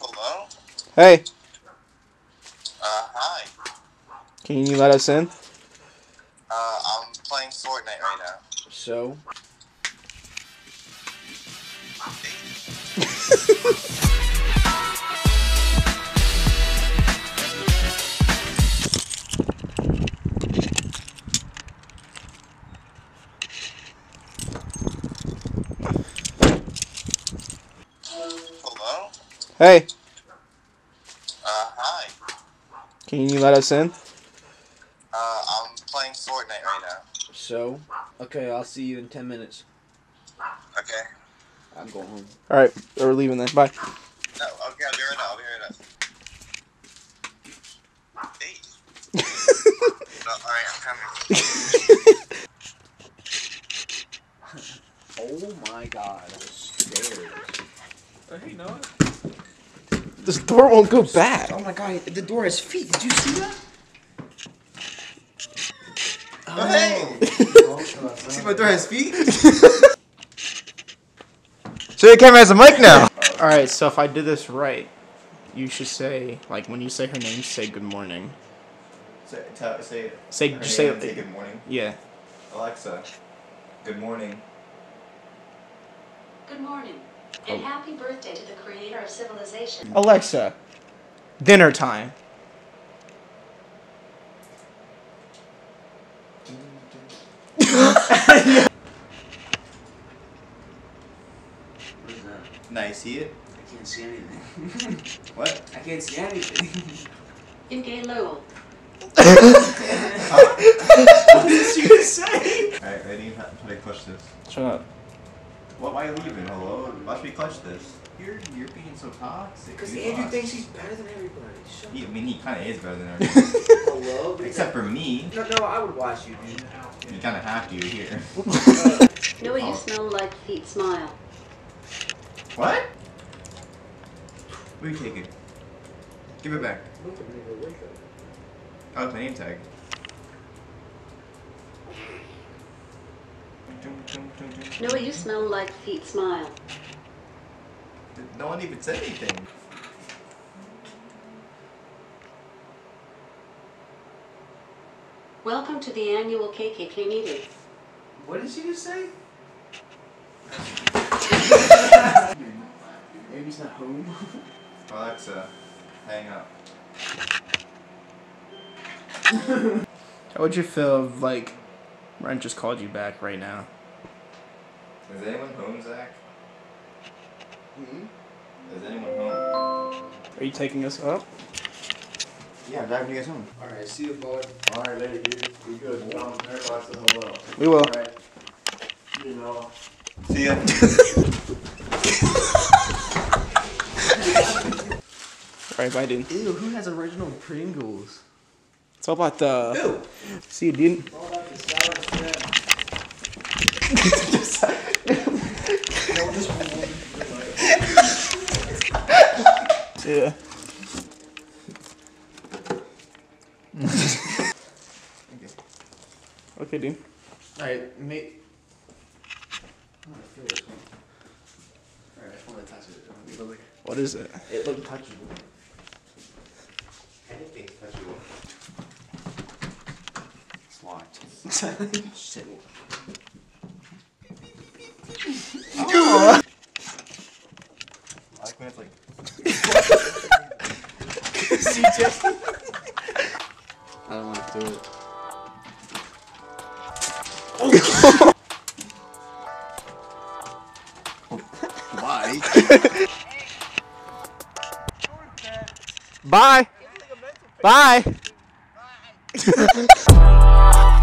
Hello? Hey, Uh, hi. can you let us in? Uh, I'm playing Fortnite right now. So, Hey, Uh, hi. can you let us in? Uh, I'm playing Fortnite right now. so, okay, I'll see you in 10 minutes. Okay. I'm going home. All right, we're leaving then. Bye. No, okay, I'll be right now. I'll be right now. Hey. no, alright, I'm coming. Oh my god, I was scared. Oh, hey, Noah. This door won't go back. Oh my god, the door has feet. Did you see that? Oh, hey! Oh. See my door has feet? So the camera has a mic now. All right, so if I did this right, you should say like when you say her name, say good morning. Say, tell, say, Say just say say good morning. Yeah. Alexa, good morning. Good morning, and happy birthday to the creator of civilization. Alexa, dinner time. What is? Now you see it? I can't see anything. What? I can't see anything. In Gay Lowell. what did you say? Alright, ready? How how do I clutch this? Shut up. What? Why are you leaving? Hello? Watch me clutch this. You're you're being so toxic. Because Andrew lost. thinks he's better than everybody. Shut He, I mean, he kind of is better than everybody. Hello? Except for me. No, no, I would watch you, dude. You kind of have to here. Noah, you smell like feet smile. What? Where you take it? Give it back. Oh, it's my name tag. Noah, you smell like feet smile. No one even said anything. Welcome to the annual KKK meeting. What did she just say? Maybe he's not home. Alexa, hang up. How would you feel if like Brent just called you back right now? Is anyone home, Zach? Hmm? Is anyone home? Are you taking us up? Yeah, I'm driving you guys home. Alright, see you, boy. Alright, lady, dude. We good. Tell them everybody say hello. We will. Alright. You know. See ya. All right, bye, dude. Ew, who has original Pringles? It's all about the. Ew. See you, dude. Yeah. Mm. okay, Okay, dude. Alright, mate. I wanna feel this one. Alright, I just wanna touch it. It like- What is it? It looked touchable. Anything's touchable. Swat. Shit. I like when it's like. I don't wanna do it. Why? Bye. Bye.